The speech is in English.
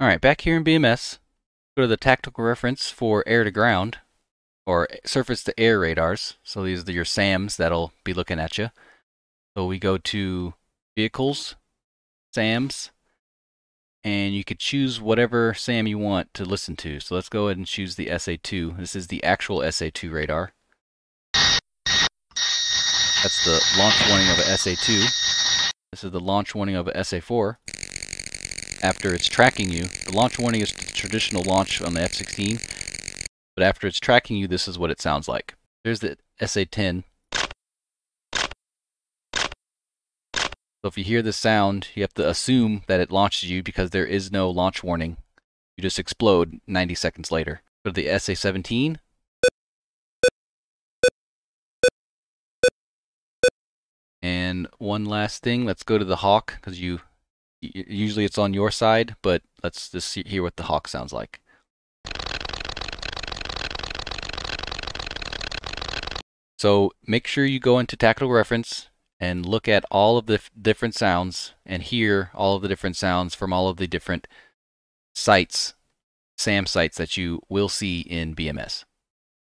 Alright, back here in BMS, go to the tactical reference for air to ground, or surface to air radars. So these are your SAMs that'll be looking at you. So we go to vehicles, SAMs, and you could choose whatever SAM you want to listen to. So let's go ahead and choose the SA2. This is the actual SA2 radar. That's the launch warning of a SA2. This is the launch warning of a SA4 after it's tracking you. The launch warning is traditional launch on the F-16, but after it's tracking you, this is what it sounds like. There's the SA-10. So if you hear the sound, you have to assume that it launches you because there is no launch warning. You just explode 90 seconds later. Go to the SA-17. And one last thing, let's go to the Hawk because you usually it's on your side, but let's just see, hear what the hawk sounds like. So make sure you go into tactical reference and look at all of the different sounds and hear all of the different sounds from all of the different sites, SAM sites that you will see in BMS.